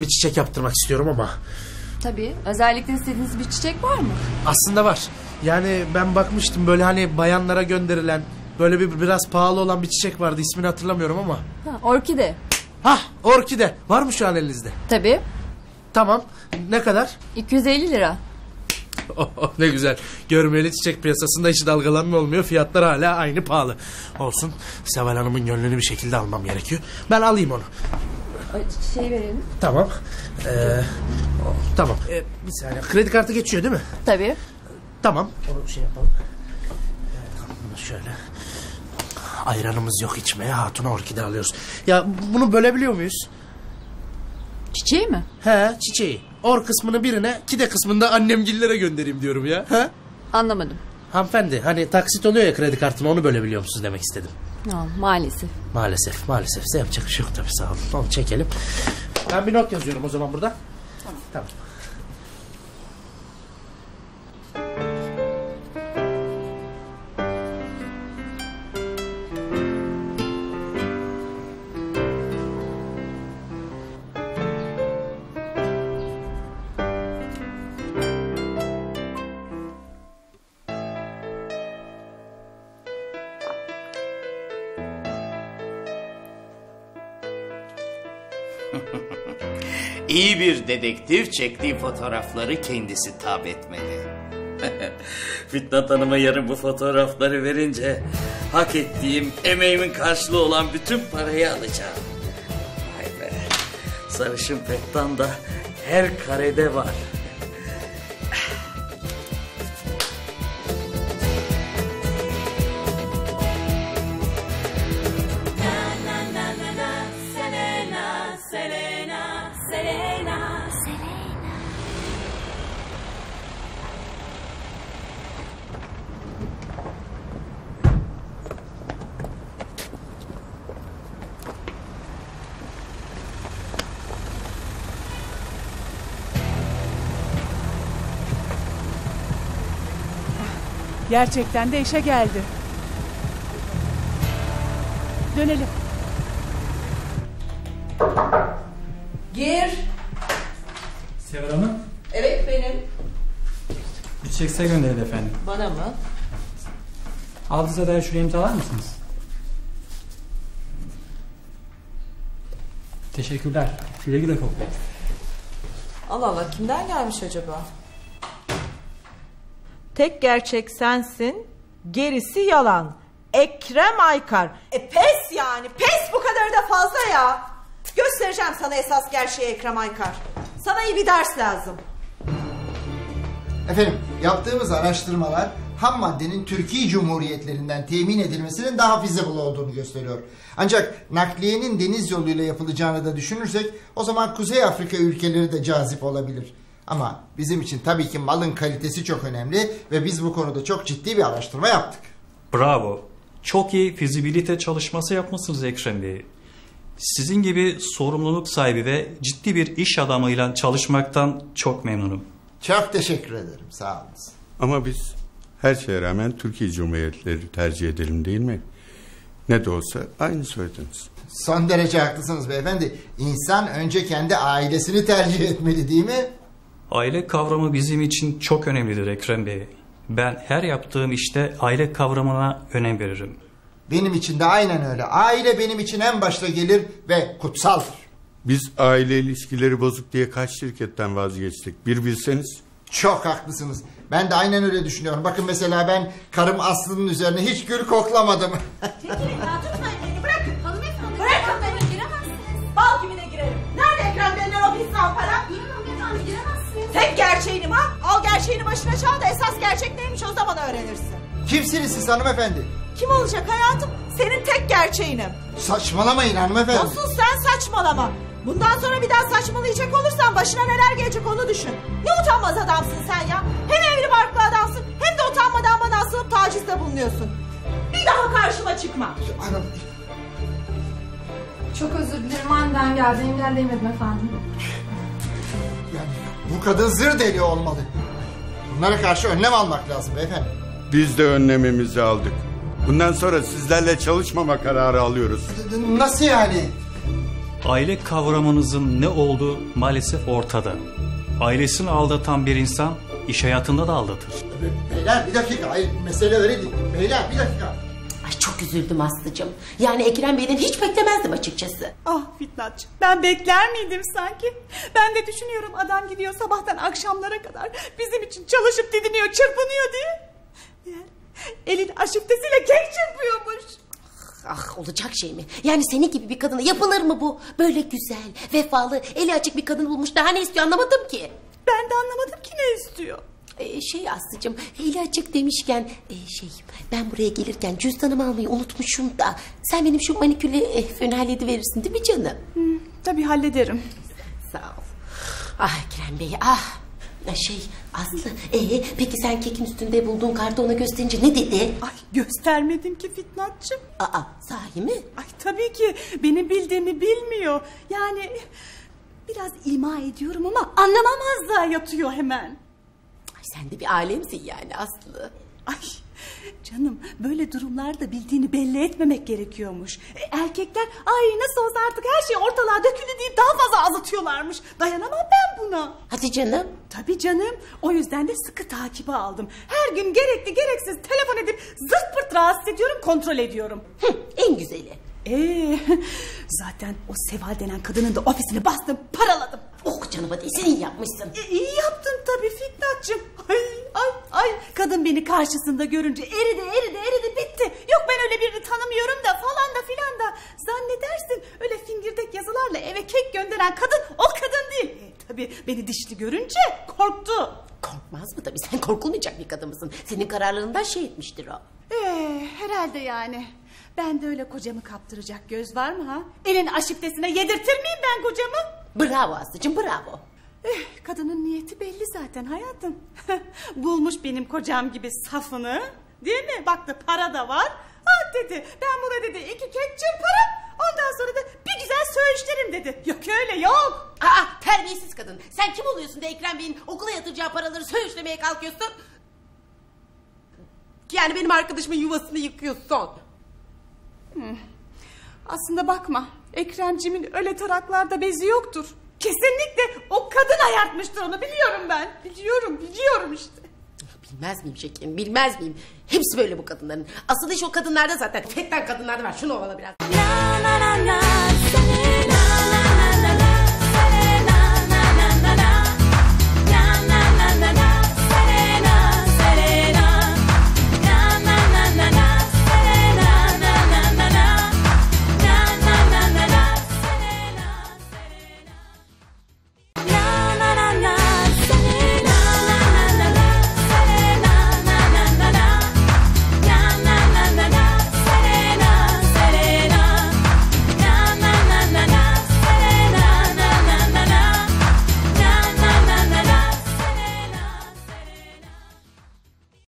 bir çiçek yaptırmak istiyorum ama Tabii. Özellikle istediğiniz bir çiçek var mı? aslında var. Yani ben bakmıştım böyle hani bayanlara gönderilen böyle bir biraz pahalı olan bir çiçek vardı ismini hatırlamıyorum ama. Ha, orkide. Hah orkide var mı şu an elinizde? Tabii. Tamam ne kadar? 250 lira. Oh, ne güzel. Görmeli çiçek piyasasında hiç dalgalanma olmuyor. Fiyatlar hala aynı pahalı. Olsun. Seval Hanım'ın gönlünü bir şekilde almam gerekiyor. Ben alayım onu. Şey verelim. Tamam. Ee, tamam. Ee, bir saniye. Kredi kartı geçiyor değil mi? Tabii. Tamam. Onu şey yapalım. Evet, şöyle. Ayranımız yok içmeye. Hatuna orkide alıyoruz. Ya bunu bölebiliyor muyuz? Çiçeği mi? He çiçeği. Or kısmını birine, kide kısmını da annemgillere göndereyim diyorum ya. He? Anlamadım. Hanımefendi hani taksit oluyor ya kredi kartına onu bölebiliyor musunuz demek istedim. Ha, maalesef. Maalesef maalesef size yapacak bir şey yok tabii sağ olun. Onu çekelim. Ben bir not yazıyorum o zaman burada. Tamam. Tamam. İyi bir dedektif çektiği fotoğrafları kendisi tab etmeli. Fitnat Hanım'a yarın bu fotoğrafları verince hak ettiğim emeğimin karşılığı olan bütün parayı alacağım. Vay be. Sarışın Fettan da her karede var. Gerçekten de işe geldi. Dönelim. Gir. Sever Hanım, Evet benim. bir çiçek size gönderildi efendim. Bana mı? Aldığınızda da şuraya imzalar mısınız? Teşekkürler. Güle güle koklayın. Allah Allah kimden gelmiş acaba? Tek gerçek sensin, gerisi yalan. Ekrem Aykar. E pes yani, pes bu kadar da fazla ya. Göstereceğim sana esas gerçeği Ekrem Aykar. Sana iyi bir ders lazım. Efendim yaptığımız araştırmalar ham maddenin Türkiye Cumhuriyetlerinden temin edilmesinin daha feasible olduğunu gösteriyor. Ancak nakliyenin deniz yoluyla yapılacağını da düşünürsek o zaman Kuzey Afrika ülkeleri de cazip olabilir. Ama bizim için tabii ki malın kalitesi çok önemli ve biz bu konuda çok ciddi bir araştırma yaptık. Bravo. Çok iyi fizibilite çalışması yapmışsınız Ekrem Bey. Sizin gibi sorumluluk sahibi ve ciddi bir iş adamıyla çalışmaktan çok memnunum. Çok teşekkür ederim sağ olun. Ama biz her şeye rağmen Türkiye Cumhuriyetleri tercih edelim değil mi? Ne de olsa aynı söylediniz. Son derece haklısınız beyefendi. İnsan önce kendi ailesini tercih etmeli değil mi? Aile kavramı bizim için çok önemlidir Ekrem Bey. Ben her yaptığım işte aile kavramına önem veririm. Benim için de aynen öyle. Aile benim için en başta gelir ve kutsaldır. Biz aile ilişkileri bozuk diye kaç şirketten vazgeçtik bir bilseniz. Çok haklısınız. Ben de aynen öyle düşünüyorum. Bakın mesela ben karım Aslı'nın üzerine hiç gül koklamadım. Çekilin gerçeğini başına çal da esas gerçek neymiş o zaman öğrenirsin. Kimsiniz siz hanımefendi? Kim olacak hayatım? Senin tek gerçeğinim. Saçmalamayın hanımefendi. Nasıl sen saçmalama. Bundan sonra bir daha saçmalayacak olursan başına neler gelecek onu düşün. Ne utanmaz adamsın sen ya. Hem evli barklı adamsın hem de utanmadan bana asılıp tacizde bulunuyorsun. Bir daha karşıma çıkma. Hanım, Çok özür dilerim aniden geldi engelleyemedim efendim. yani bu kadın zır deli olmalı. Bunlara karşı önlem almak lazım beyefendi. Biz de önlemimizi aldık. Bundan sonra sizlerle çalışmama kararı alıyoruz. Nasıl yani? aile kavramınızın ne olduğu maalesef ortada. Ailesini aldatan bir insan iş hayatında da aldatır. Beyler bir dakika. Hayır mesele öyle değil. Beyler bir dakika. Ay çok üzüldüm Aslı'cığım. Yani Ekrem Bey'den hiç beklemezdim açıkçası. Ah Fitnatçı ben bekler miydim sanki? Ben de düşünüyorum adam gidiyor sabahtan akşamlara kadar bizim için çalışıp didiniyor çırpınıyor diye. Meğer elin aşiftesiyle kek çırpıyormuş. Ah olacak şey mi? Yani senin gibi bir kadına yapılır mı bu? Böyle güzel, vefalı, eli açık bir kadın bulmuş. Daha ne istiyor anlamadım ki. Ben de anlamadım ki ne istiyor. Ee, şey Aslı'cığım açık demişken e, şey ben buraya gelirken cüzdanımı almayı unutmuşum da sen benim şu manikürle e, fön hallediverirsin değil mi canım? Tabii hallederim. Sağ ol. Ah Ekrem Bey ah. Şey Aslı ee, peki sen kekin üstünde bulduğun kartı ona gösterince ne dedi? Ay göstermedim ki Fitnatçım. Aa sahi mi? Ay tabii ki benim bildiğimi bilmiyor. Yani biraz ima ediyorum ama anlamamazlığa yatıyor hemen. Sen de bir alemsin yani Aslı. Ay canım böyle durumlarda bildiğini belli etmemek gerekiyormuş. E, erkekler ay nasıl olsa artık her şey ortalığa döküldü deyip daha fazla azıtıyorlarmış. Dayanamam ben buna. Hadi canım. Tabii canım o yüzden de sıkı takibe aldım. Her gün gerekli gereksiz telefon edip zırt pırt rahatsız ediyorum kontrol ediyorum. Hı, en güzeli. Ee, zaten o Seval denen kadının da ofisini bastım paraladım. Oh canıma değsin iyi yapmışsın. E, iyi yaptın tabii Fitnatçım. Ay ay ay kadın beni karşısında görünce eridi eridi eridi bitti. Yok ben öyle birini tanımıyorum da falan da filan da. Zannedersin öyle fingirdek yazılarla eve kek gönderen kadın o kadın değil. E, tabii beni dişli görünce korktu. Korkmaz mı tabii sen korkulmayacak bir kadın mısın? Senin kararlılığından şey etmiştir o. Ee, herhalde yani. Ben de öyle kocamı kaptıracak göz var mı ha? Elin aşiftesine yedirtir miyim ben kocamı? Bravo Aslı'cığım bravo. Eh, kadının niyeti belli zaten hayatım. Bulmuş benim kocam gibi safını. Değil mi? Baktı para da var. Ah dedi ben buna dedi iki kek çırparım. Ondan sonra da bir güzel söğüşlerim dedi. Yok öyle yok. Aa terbiyesiz kadın. Sen kim oluyorsun da Ekrem Bey'in okula yatıracağı paraları söğüşlemeye kalkıyorsun? Yani benim arkadaşımın yuvasını yıkıyorsun. Aslında bakma. Ekremcimin öyle taraklarda bezi yoktur. Kesinlikle o kadın ayartmıştır onu biliyorum ben. Biliyorum biliyorum işte. Bilmez miyim şekerim bilmez miyim? Hepsi böyle bu kadınların. Asıl iş o kadınlarda zaten. Fetten kadınlarda var. Şunu ovala biraz. Na na na na